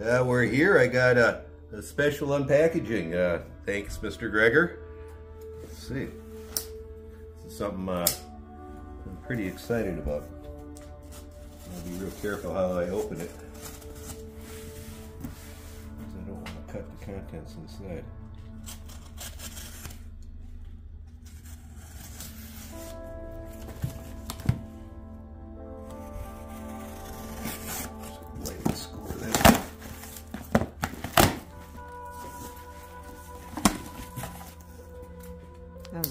Uh, we're here. I got a, a special unpackaging. Uh, thanks, Mr. Gregor. Let's see. This is something uh, I'm pretty excited about. I'll be real careful how I open it. Because I don't want to cut the contents inside.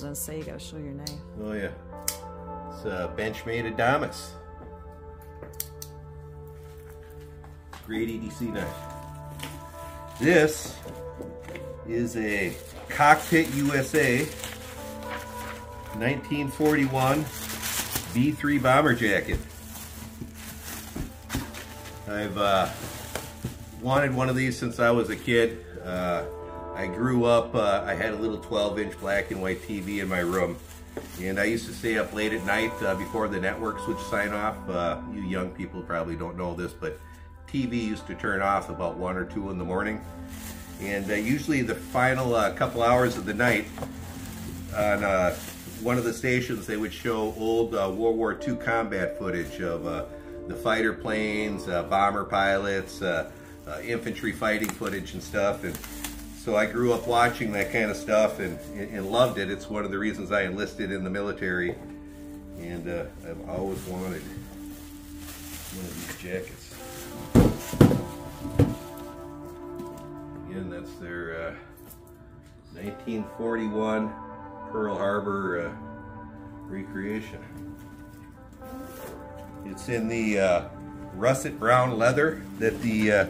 Gonna say you gotta show your name. Oh yeah. It's uh, Benchmade Adamas. Great EDC knife. This is a Cockpit USA 1941 B3 bomber jacket. I've uh, wanted one of these since I was a kid. Uh, I grew up, uh, I had a little 12 inch black and white TV in my room. And I used to stay up late at night uh, before the networks would sign off. Uh, you young people probably don't know this, but TV used to turn off about 1 or 2 in the morning. And uh, usually the final uh, couple hours of the night on uh, one of the stations, they would show old World War II combat footage of the fighter planes, bomber pilots, infantry fighting footage and stuff. And so I grew up watching that kind of stuff and, and loved it. It's one of the reasons I enlisted in the military. And uh, I've always wanted one of these jackets. Again, that's their uh, 1941 Pearl Harbor uh, recreation. It's in the uh, russet brown leather that the uh,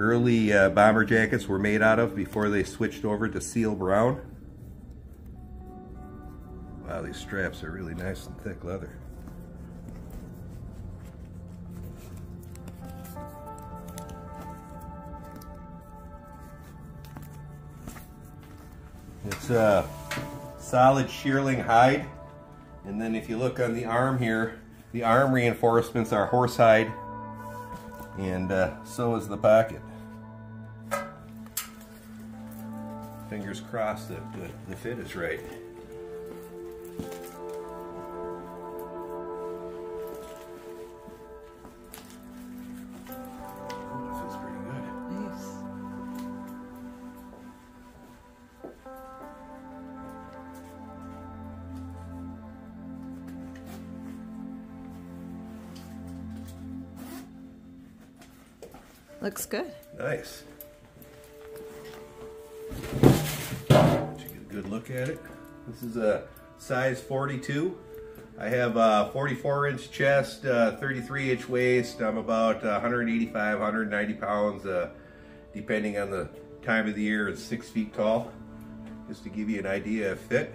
early uh, bomber jackets were made out of before they switched over to seal brown. Wow, these straps are really nice and thick leather. It's a solid shearling hide. And then if you look on the arm here, the arm reinforcements are horsehide. And uh, so is the pocket. Fingers crossed that uh, the fit is right. That feels pretty good. Nice. Looks good. Nice. Good look at it. This is a size 42. I have a 44 inch chest, uh, 33 inch waist. I'm about uh, 185, 190 pounds, uh, depending on the time of the year. It's six feet tall. Just to give you an idea of fit.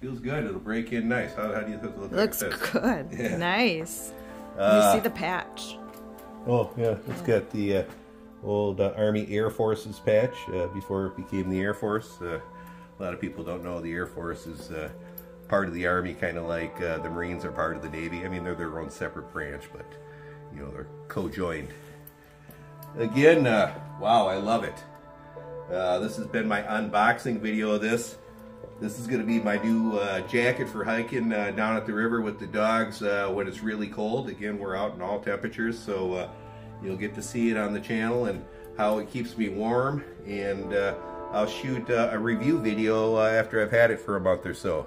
Feels good. It'll break in nice. How, how do you think it looks? Looks good. Yeah. Nice. Uh, you see the patch. Oh yeah, it's got the uh, old uh, Army Air Forces patch uh, before it became the Air Force. Uh, a lot of people don't know the Air Force is uh, part of the Army, kind of like uh, the Marines are part of the Navy. I mean, they're their own separate branch, but you know they're co-joined. Again, wow, I love it. This has been my unboxing video of this. This is going to be my new uh, jacket for hiking uh, down at the river with the dogs uh, when it's really cold. Again, we're out in all temperatures, so you'll get to see it on the channel and how it keeps me warm. And uh, I'll shoot uh, a review video uh, after I've had it for a month or so.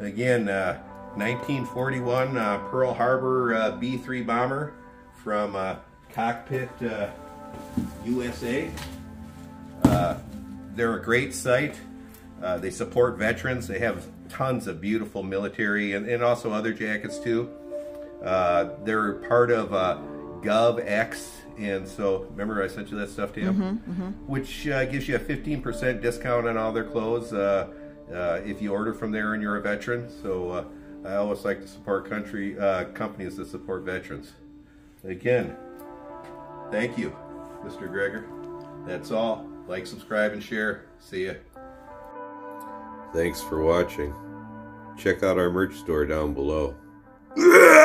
Again, uh, 1941 uh, Pearl Harbor uh, B-3 bomber from uh, Cockpit uh, USA. Uh, they're a great site. Uh, they support veterans. They have tons of beautiful military and, and also other jackets too. Uh, they're part of uh, GovX, and so remember I sent you that stuff to you, which uh, gives you a 15% discount on all their clothes uh, uh, if you order from there and you're a veteran. So uh, I always like to support country uh, companies that support veterans. Again, thank you, Mr. Gregor. That's all. Like, subscribe, and share. See ya. Thanks for watching. Check out our merch store down below.